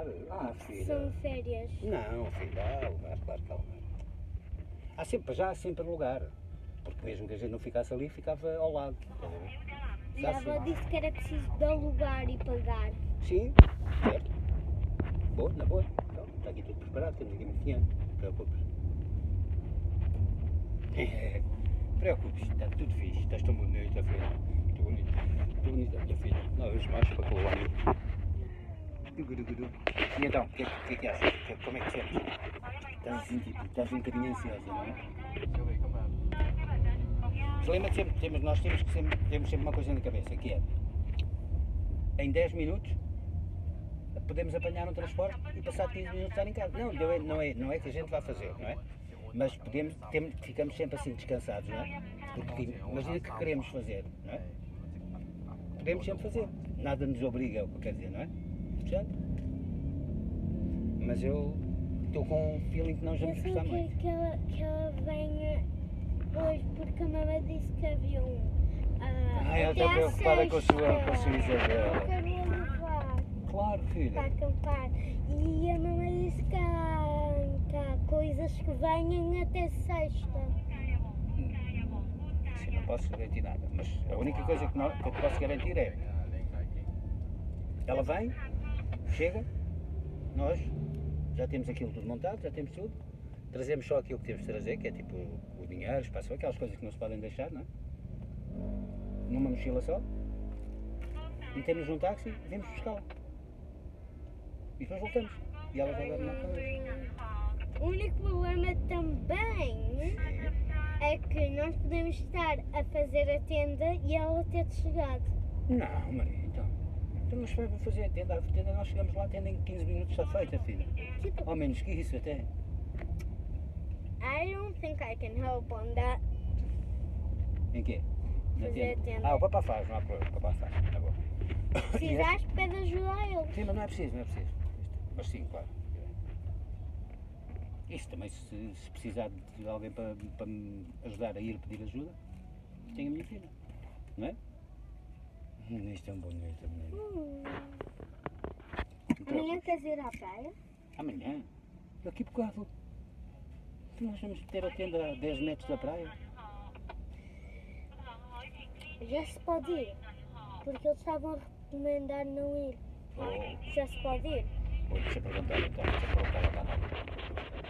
lugar? Ah, filha. São férias. Não, filha, há lugar, claro que há lugar. Há sempre, já há sempre lugar. Porque mesmo que a gente não ficasse ali, ficava ao lado. estás a ver? E Já a avó disse que era preciso de alugar e pagar. Sim, certo. Boa, na boa. Então, está aqui tudo preparado, temos aqui muito dinheiro. Não te preocupes. Preocupes, está tudo fixe. Estás tão bonita, filha. Muito bonita. Muito bonita, minha filha. Não, os machos para colar. E então, o que, é que- que é que? Que- Como é que sentes? Estás assim, tipo, estás um bocadinho ansiosa, não é? Mas lembra-te sempre, temos, nós temos, que sempre, temos sempre uma coisa na cabeça, que é, em 10 minutos, podemos apanhar um transporte e passar 15 minutos estar em casa. Não, não é, não é, não é que a gente vai fazer, não é? Mas podemos, temos, ficamos sempre assim descansados, não é? Porque imagina que queremos fazer, não é? Podemos sempre fazer. Nada nos obriga, é o que eu quero dizer, não é? Mas eu estou com um feeling que nós Eu vamos só gostar quero muito. que ela, que ela venha hoje porque a mamãe disse que havia um. ah, Ai, ela está preocupada com a sua- com Isabela. Eu quero a levar Claro, para filha. acampar. E a mamãe disse que há, que há coisas que venham até sexta. Não posso garantir nada, mas a única coisa que, nós, que eu posso garantir é ela vem, chega, nós já temos aquilo tudo montado, já temos tudo, trazemos só aquilo que temos de trazer, que é tipo o dinheiro, espaço, aquelas coisas que não se podem deixar, não é? Numa mochila só, metemos num táxi, vimos buscá-la. E depois voltamos. E ela vai dar na O único problema também é que nós podemos estar a fazer a tenda e ela ter chegado. Não, Maria, então. Então nós vamos fazer a tenda, a tenda, nós chegamos lá, a tenda em 15 minutos está feita, filha. Ou menos que isso até. I don't think I can help on that. Em quê? Na Fazer a tenda. Ah, o papá faz, não há problema, o papá faz, tá bom. Se precisares, pede ajuda a ele. Sim, mas não é preciso, não é preciso. Mas sim, claro. Isso também, se, se precisar de alguém para, para me ajudar a ir pedir ajuda, tenho a minha filha, não é? Isto é um bom noite, menino. Hum. Te Amanhã queres ir à praia? Amanhã? Daqui a bocado. Então nós vamos ter a tenda a 10 metros da praia. Já se pode ir. Porque eles estavam a recomendar não ir. Oh, Já se pode ir. eu perguntar então, deixa eu perguntar lá para a nova.